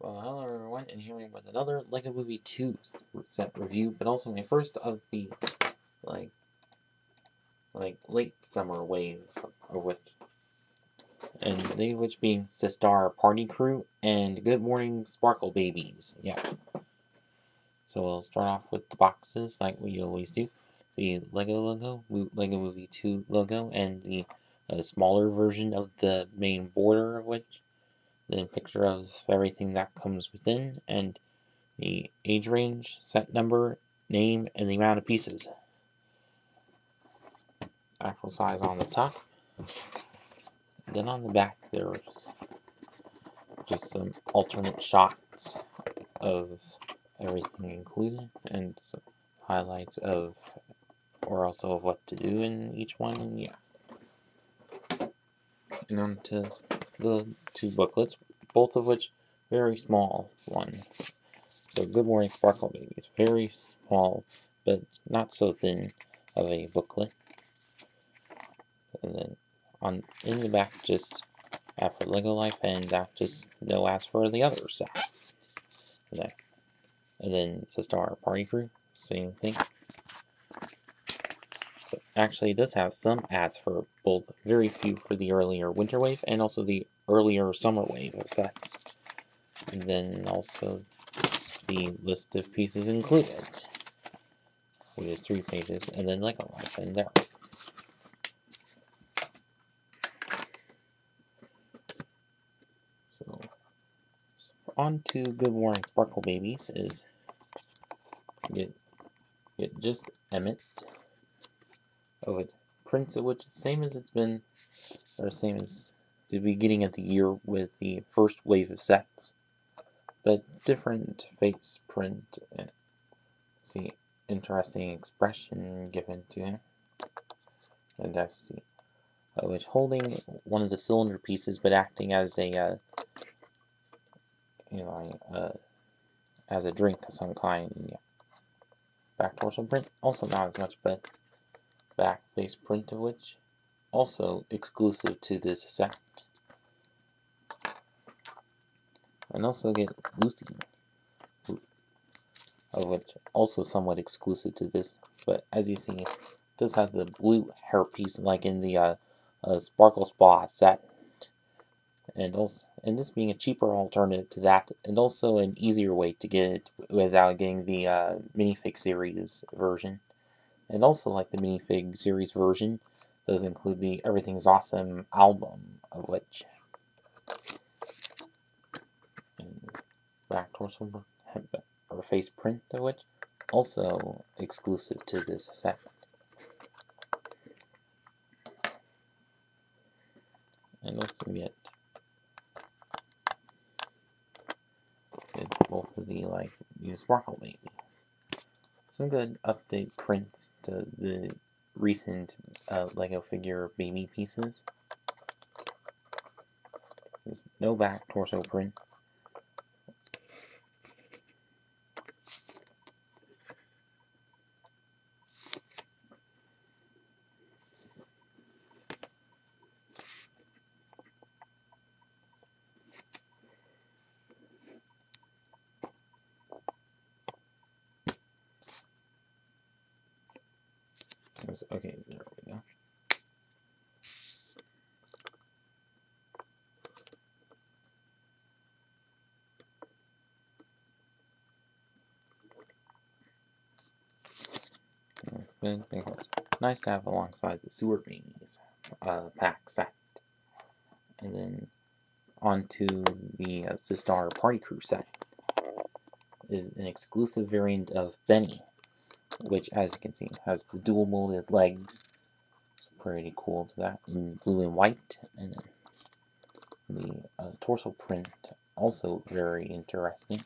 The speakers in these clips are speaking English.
Well, hello everyone, and here we are with another LEGO Movie 2 set review, but also my first of the, like, like, late summer wave of which, and they which being Systar Party Crew and Good Morning Sparkle Babies, yeah. So we'll start off with the boxes, like we always do. The LEGO logo, LEGO Movie 2 logo, and the uh, smaller version of the main border of which then picture of everything that comes within, and the age range, set number, name, and the amount of pieces. Actual size on the top. Then on the back there's just some alternate shots of everything included and some highlights of or also of what to do in each one and yeah. And on to the two booklets, both of which very small ones. So Good Morning Sparkle Babies, very small, but not so thin of a booklet. And then on in the back, just after Lego Life, and that just no ads for the other side. And then, and then Systar Party Crew, same thing. Actually, it does have some ads for both, very few for the earlier Winter Wave and also the earlier summer wave of sets. And then also the list of pieces included, which is three pages, and then Lego Life in there. So, on to Good Morning Sparkle Babies is get get just Emmett of it prints of which same as it's been or same as the beginning of the year with the first wave of sets, but different face print. And see, interesting expression given to him. And that's see, uh, which holding one of the cylinder pieces, but acting as a uh, you know uh, as a drink of some kind. Yeah. Back torso print, also not as much, but back face print of which also exclusive to this set. And also get Lucy, of which also somewhat exclusive to this, but as you see, it does have the blue hairpiece like in the uh, uh, Sparkle Spa set. And also, and this being a cheaper alternative to that, and also an easier way to get it without getting the uh, minifig series version. And also, like the minifig series version, does include the Everything's Awesome album, of which and back torso or face print of which also exclusive to this set. And also get both of the like new sparkle babies. Some good update prints to the recent uh, Lego figure baby pieces. There's no back torso print. Okay, there we go. Nice to have alongside the sewer beanies uh, pack set. And then onto the uh, Systar Party Crew set is an exclusive variant of Benny which as you can see has the dual molded legs. It's pretty cool to that in blue and white. And then the uh, torso print also very interesting.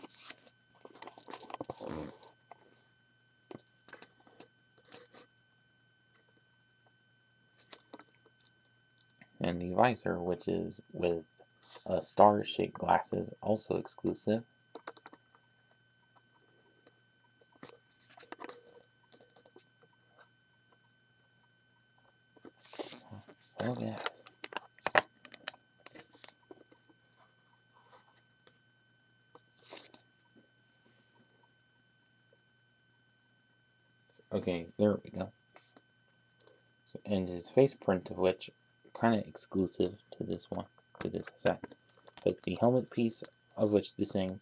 And the visor, which is with uh, star-shaped glasses, also exclusive. Oh, yes. Okay, there we go. So, and his face print of which kind of exclusive to this one, to this set. But the helmet piece of which the same,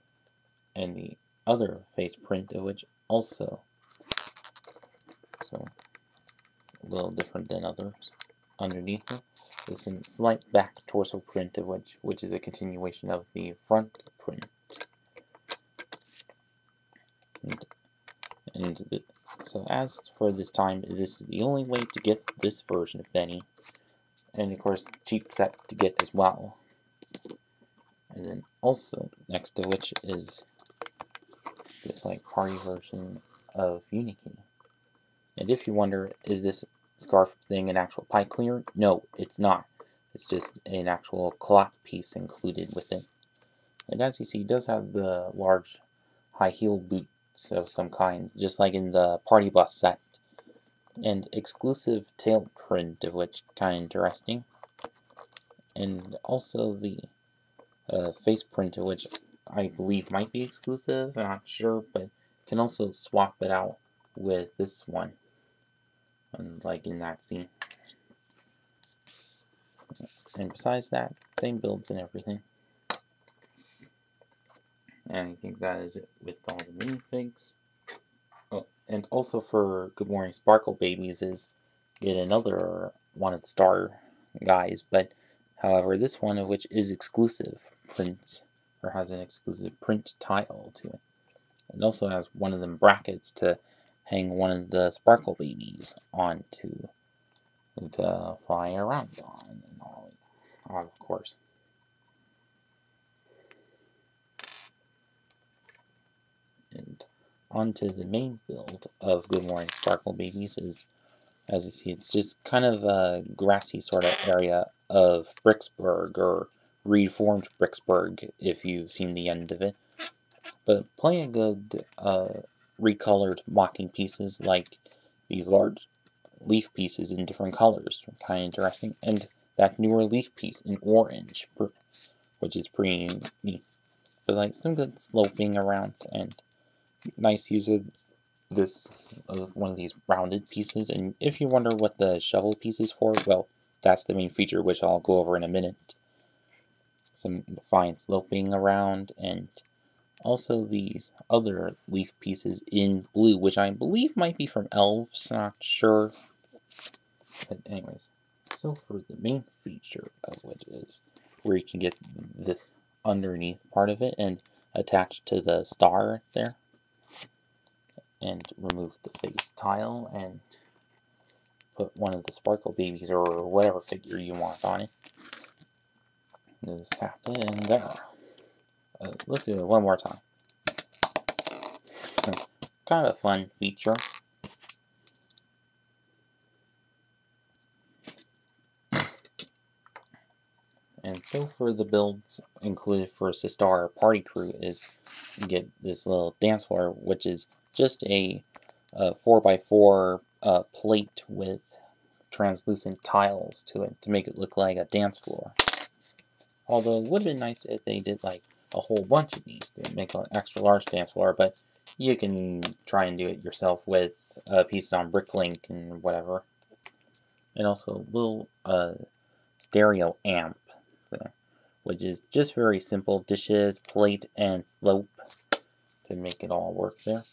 and the other face print of which also. So a little different than others. Underneath it is some slight back torso print of which which is a continuation of the front print. And, and the, so as for this time, this is the only way to get this version of Benny. And of course, cheap set to get as well. And then also, next to which is this like party version of Unikitty. And if you wonder, is this scarf thing an actual pie cleaner? No, it's not. It's just an actual cloth piece included with it. And as you see, it does have the large high heel of some kind, just like in the party bus set. And exclusive tail print of which kind of interesting. And also the uh, face print of which I believe might be exclusive, I'm not sure, but can also swap it out with this one and like in that scene. And besides that, same builds and everything. And I think that is it with all the minifigs. Oh, and also for Good Morning Sparkle Babies is get another one of the star guys, but however this one of which is exclusive prints or has an exclusive print tile to it. It also has one of them brackets to hang one of the sparkle babies onto to fly around on and all, of course. And onto the main build of Good Morning Sparkle Babies is, as you see, it's just kind of a grassy sort of area of Bricksburg or reformed Bricksburg if you've seen the end of it. But plenty of good uh, recolored mocking pieces like these large leaf pieces in different colors, kind of interesting. And that newer leaf piece in orange, which is pretty neat. But like some good sloping around and nice use of this of one of these rounded pieces. And if you wonder what the shovel piece is for, well, that's the main feature, which I'll go over in a minute. Some fine sloping around and also these other leaf pieces in blue, which I believe might be from elves, not sure. But anyways, so for the main feature of which is where you can get this underneath part of it and attached to the star there. And remove the face tile and put one of the sparkle babies or whatever figure you want on it. Just tap it in there. Uh, let's do it one more time. So, kind of a fun feature. And so for the builds included for Systar Party Crew is you get this little dance floor, which is just a, a 4x4 uh, plate with translucent tiles to it to make it look like a dance floor. Although it would have been nice if they did like a whole bunch of these to make an extra large dance floor, but you can try and do it yourself with a piece on Bricklink and whatever. And also a little uh, stereo amp, there, which is just very simple dishes, plate, and slope to make it all work there.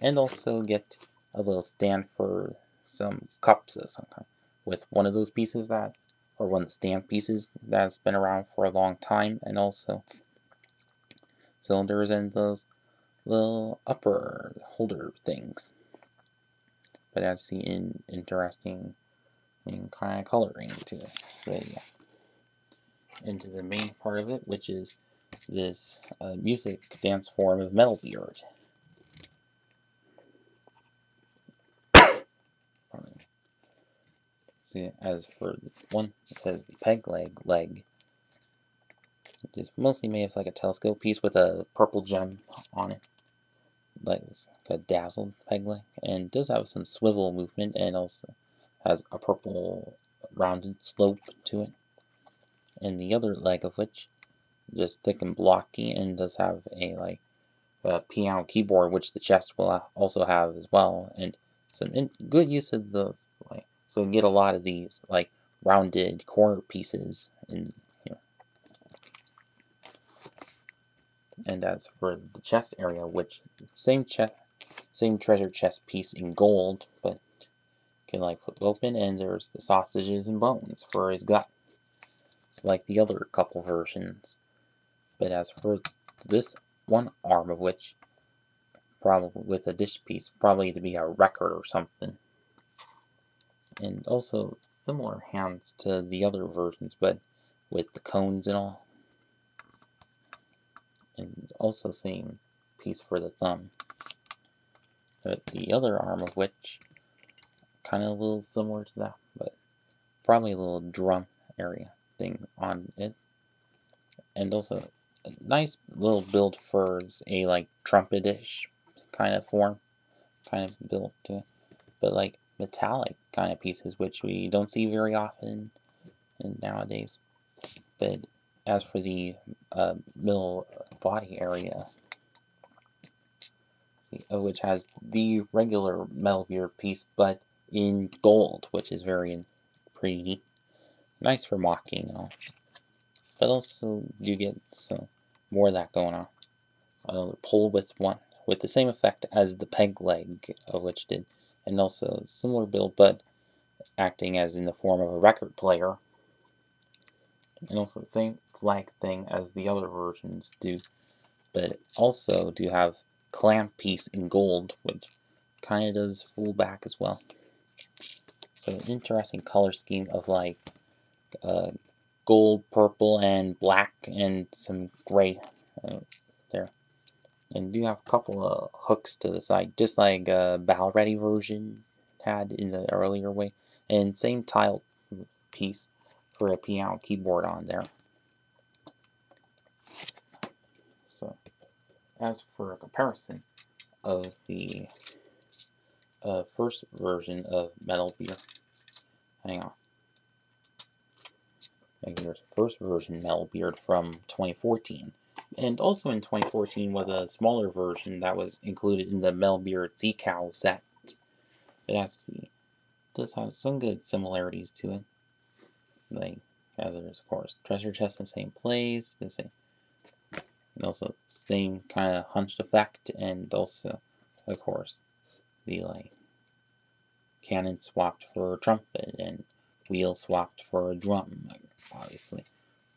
And also get a little stand for some cups of some kind with one of those pieces that, or one of the stand pieces that's been around for a long time, and also cylinders and those little upper holder things. But I see in interesting in kind of coloring to yeah. Into the main part of it, which is this uh, music dance form of Metalbeard. See, as for one, it says the peg leg leg which is mostly made of like a telescope piece with a purple gem on it. Like, like a dazzled peg leg. And does have some swivel movement and also has a purple rounded slope to it. And the other leg of which just thick and blocky and does have a like a piano keyboard which the chest will also have as well and some good use of those. Like, so you get a lot of these like rounded corner pieces and know. And as for the chest area, which same chest, same treasure chest piece in gold, but can like flip open and there's the sausages and bones for his gut. It's like the other couple versions. But as for this one arm of which probably with a dish piece, probably to be a record or something. And also similar hands to the other versions, but with the cones and all. And also same piece for the thumb. But the other arm of which, kind of a little similar to that, but probably a little drum area thing on it. And also a nice little build for a like trumpetish kind of form, kind of built to. But like metallic kind of pieces, which we don't see very often nowadays. But as for the uh, middle body area, which has the regular metal beard piece, but in gold, which is very pretty nice for mocking and all. But also you get some more of that going on. Another pull with one with the same effect as the peg leg of which did, and also similar build but acting as in the form of a record player. And also the same flag thing as the other versions do, but also do have clamp piece in gold, which kind of does full back as well. So an interesting color scheme of like uh, gold, purple, and black, and some gray uh, there. And do have a couple of hooks to the side, just like a Bal-Ready version had in the earlier way. And same tile piece for a piano keyboard on there. So, as for a comparison of the uh, first version of Metal Gear, hang on. There's first version Metal Beard from 2014 and also in 2014 was a smaller version that was included in the Metalbeard Sea Cow set. It actually does have some good similarities to it. Like, as there's, of course, treasure chest in the same place, the same, and also same kind of hunched effect, and also, of course, the, like, cannon swapped for trumpet, and wheel swapped for a drum, obviously.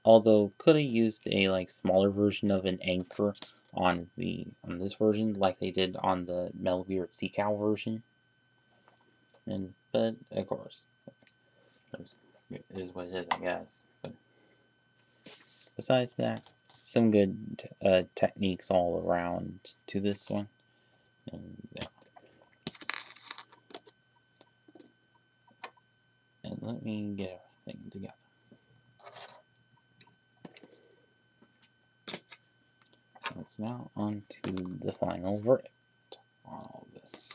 Although could have used a like smaller version of an anchor on the on this version like they did on the Metalbeard Sea Cow version. And but of course. It is what it is I guess but besides that some good uh, techniques all around to this one. And yeah let me get everything together. Let's now on to the final verdict on all this.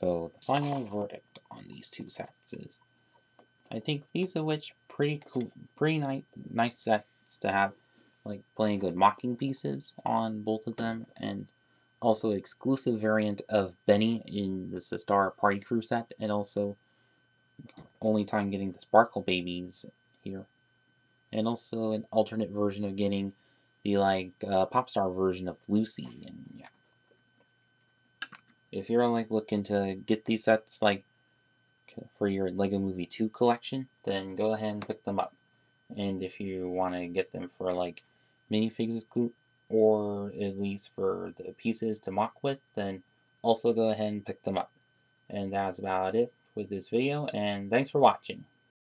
So the final verdict on these two sets is I think these are which pretty cool, pretty nice, nice sets to have, like playing good mocking pieces on both of them, and also exclusive variant of Benny in the Systar Party Crew set, and also only time getting the Sparkle Babies here, and also an alternate version of getting the like uh, Popstar version of Lucy, and. If you're like looking to get these sets like for your LEGO Movie 2 collection, then go ahead and pick them up. And if you want to get them for like minifigs or at least for the pieces to mock with, then also go ahead and pick them up. And that's about it with this video, and thanks for watching.